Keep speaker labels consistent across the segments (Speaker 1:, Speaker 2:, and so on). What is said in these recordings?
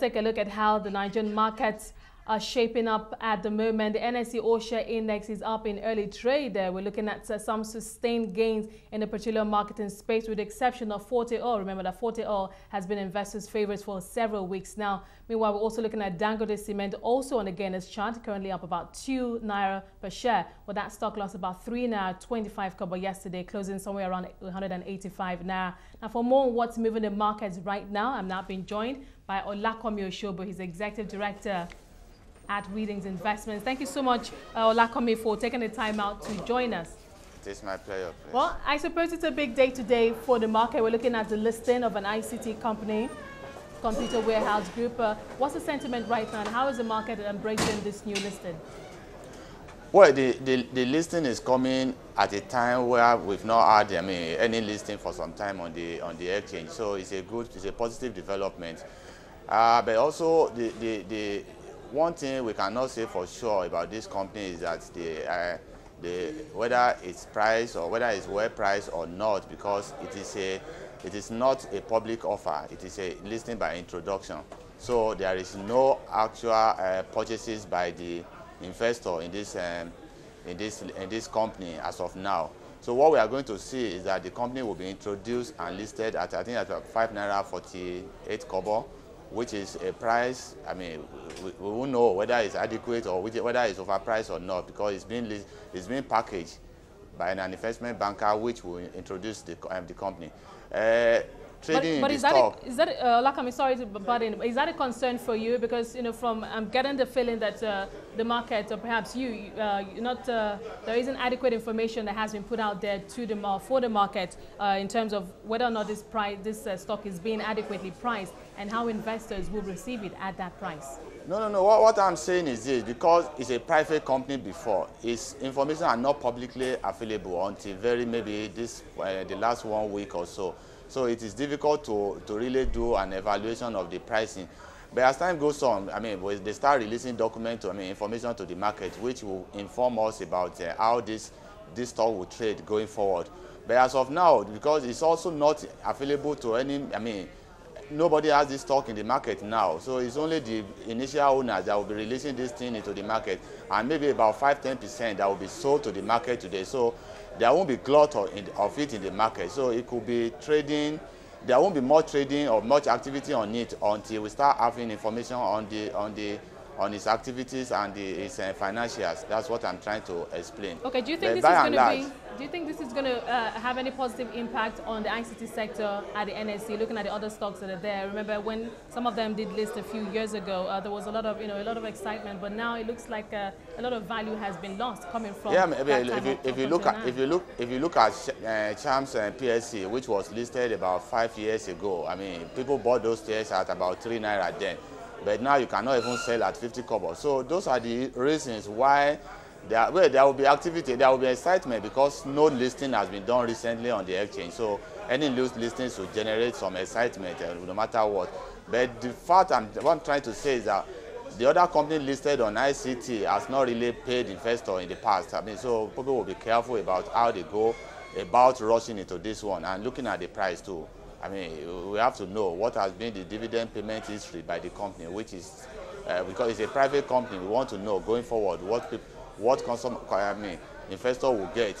Speaker 1: take a look at how the Nigerian markets are shaping up at the moment. The NSE Share Index is up in early trade. Uh, we're looking at uh, some sustained gains in the petroleum marketing space with the exception of Forte Oil. Remember that Forte Oil has been investors' favorites for several weeks now. Meanwhile, we're also looking at Dangote Cement, also on the gainers chart, currently up about 2 naira per share. Well, that stock lost about 3 naira 25 kobo yesterday, closing somewhere around 185 naira. Now, for more on what's moving the markets right now, I'm now being joined by Olakomi Oshobo, his executive director at Readings Investments. Thank you so much, uh, Olakomi, for taking the time out to join us.
Speaker 2: It is my pleasure. Please.
Speaker 1: Well, I suppose it's a big day today for the market. We're looking at the listing of an ICT company, Computer Warehouse Group. Uh, what's the sentiment right now, and how is the market embracing this new listing?
Speaker 2: Well, the, the, the listing is coming at a time where we've not had I mean, any listing for some time on the on the exchange. So it's a good, it's a positive development. Uh, but also the, the, the one thing we cannot say for sure about this company is that the, uh, the, whether it's priced or whether it's well priced or not, because it is, a, it is not a public offer. It is a listing by introduction. So there is no actual uh, purchases by the investor in this, um, in, this, in this company as of now. So what we are going to see is that the company will be introduced and listed at, I think, at 5 naira 48 kobo which is a price, I mean, we, we won't know whether it's adequate or which, whether it's overpriced or not because it's been, it's been packaged by an investment banker which will introduce the, um, the company. Uh, trading
Speaker 1: but, but is that
Speaker 2: stock.
Speaker 1: A, is that uh, like I'm sorry to butt in, is that a concern for you because you know from I'm getting the feeling that uh, the market or perhaps you uh, not uh, there isn't adequate information that has been put out there to the for the market uh, in terms of whether or not this price this uh, stock is being adequately priced and how investors will receive it at that price.
Speaker 2: No, no, no. What, what I'm saying is this, because it's a private company before, its information are not publicly available until very maybe this uh, the last one week or so. So it is difficult to, to really do an evaluation of the pricing. But as time goes on, I mean, they start releasing documents, I mean, information to the market, which will inform us about uh, how this, this stock will trade going forward. But as of now, because it's also not available to any, I mean, nobody has this stock in the market now. So it's only the initial owners that will be releasing this thing into the market. And maybe about 5-10% that will be sold to the market today. So there won't be glut of, it in the market. So it could be trading. There won't be much trading or much activity on it until we start having information on the on the on his activities and the, his uh, financials. That's what I'm trying to explain.
Speaker 1: Okay, do you think
Speaker 2: but
Speaker 1: this is going to be? Do you think this is going to uh, have any positive impact on the ICT sector at the NSE? Looking at the other stocks that are there, remember when some of them did list a few years ago, uh, there was a lot of you know a lot of excitement, but now it looks like uh, a lot of value has been lost coming from.
Speaker 2: Yeah, maybe if, you, if you look at if you look if you look at uh, Chams and PSC, which was listed about five years ago, I mean people bought those shares at about three naira then but now you cannot even sell at 50 kobo. So those are the reasons why there, well, there will be activity, there will be excitement because no listing has been done recently on the exchange. So any loose listings will generate some excitement uh, no matter what. But the fact I'm, what I'm trying to say is that the other company listed on ICT has not really paid investor in the past. I mean, so people will be careful about how they go about rushing into this one and looking at the price too. I mean, we have to know what has been the dividend payment history by the company, which is, uh, because it's a private company, we want to know going forward what what consumer, I mean, investor will get,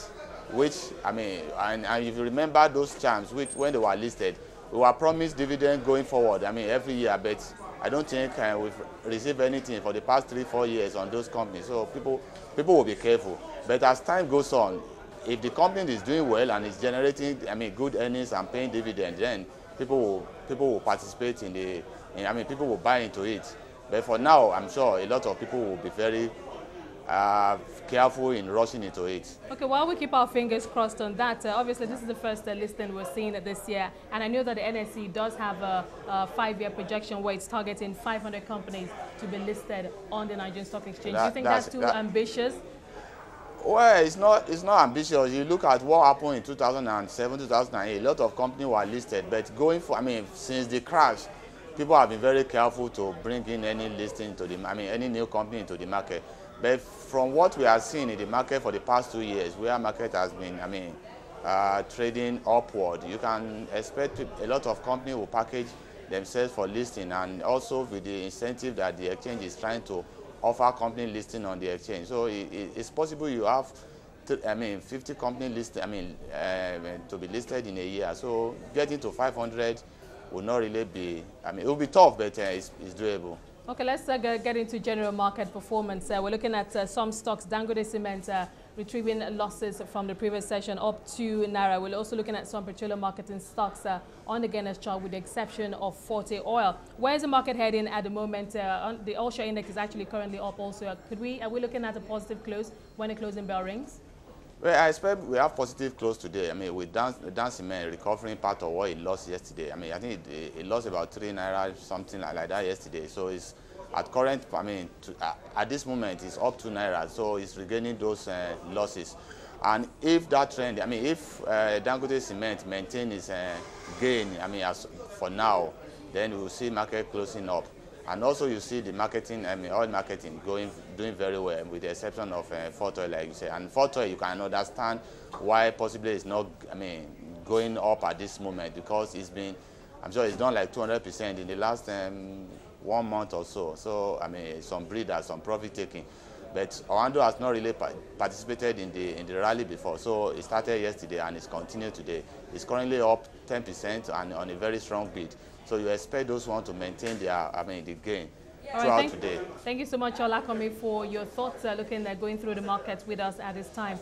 Speaker 2: which, I mean, and, and if you remember those charms, which when they were listed, we were promised dividend going forward, I mean, every year, but I don't think uh, we've received anything for the past three, four years on those companies. So people, people will be careful. But as time goes on, if the company is doing well and is generating, I mean, good earnings and paying dividends, then people will people will participate in the, in, I mean, people will buy into it. But for now, I'm sure a lot of people will be very uh, careful in rushing into it.
Speaker 1: Okay, while we keep our fingers crossed on that, uh, obviously this is the first uh, listing we're seeing this year, and I know that the NSE does have a, a five-year projection where it's targeting 500 companies to be listed on the Nigerian Stock Exchange. That, Do you think that's, that's too that, ambitious?
Speaker 2: Well, it's not, it's not ambitious. You look at what happened in 2007, 2008, a lot of companies were listed, but going for, I mean, since the crash, people have been very careful to bring in any listing to the, I mean, any new company into the market. But from what we are seeing in the market for the past two years, where market has been, I mean, uh, trading upward, you can expect a lot of companies will package themselves for listing and also with the incentive that the exchange is trying to offer company listing on the exchange. So it, it, it's possible you have, I mean, 50 company list, I mean, uh, to be listed in a year. So getting to 500 will not really be, I mean, it will be tough, but uh, it's, it's doable.
Speaker 1: Okay, let's uh, get into general market performance. Uh, we're looking at uh, some stocks, Dangote Cement uh, retrieving losses from the previous session up to Naira. We're also looking at some petroleum marketing stocks uh, on the gainers chart with the exception of Forte Oil. Where is the market heading at the moment? Uh, the All Share Index is actually currently up also. Could we, are we looking at a positive close when the closing bell rings?
Speaker 2: Well, I expect we have positive close today. I mean, with Dan, Dan Cement recovering part of what it lost yesterday. I mean, I think it, it lost about three naira, something like, like that yesterday. So it's at current, I mean, to, uh, at this moment, it's up to naira. So it's regaining those uh, losses. And if that trend, I mean, if uh, Dangote Cement maintains its uh, gain, I mean, as for now, then we will see market closing up. And also you see the marketing, I mean, oil marketing going, doing very well with the exception of uh, Forte Oil, like you say. And Forte Oil, you can understand why possibly it's not, I mean, going up at this moment because it's been, I'm sure it's done like 200% in the last um, one month or so. So, I mean, some breeders, some profit taking. But Oando has not really participated in the in the rally before, so it started yesterday and it's continued today. It's currently up 10% and on a very strong bid. So you expect those ones to maintain their, I mean, the gain throughout right,
Speaker 1: thank,
Speaker 2: today.
Speaker 1: Thank you so much, Olakomi, for your thoughts uh, looking at going through the markets with us at this time.